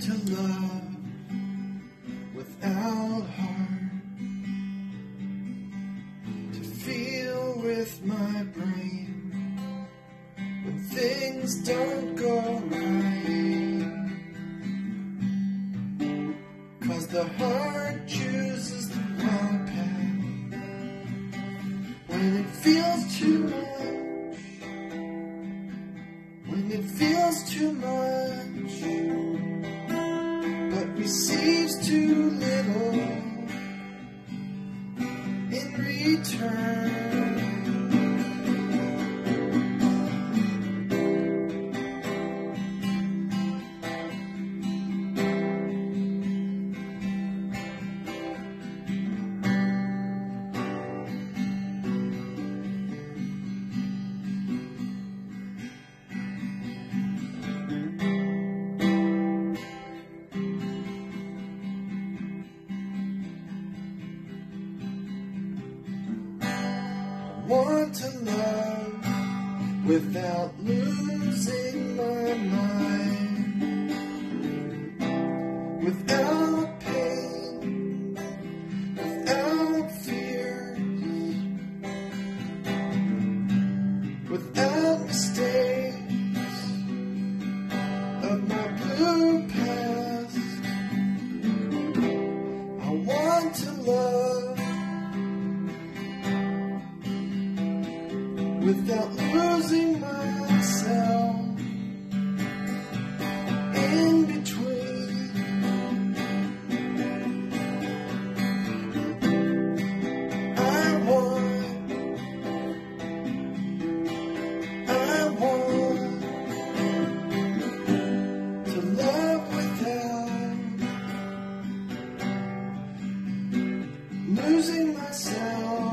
to love without heart, to feel with my brain when things don't go right. Cause the heart chooses the wrong path when it feels too much, when it feels too much, receives too little in return. Want to love without losing my mind, without pain, without fear, without mistakes of my blue past. I want to love without losing myself in between. I want, I want to love without losing myself.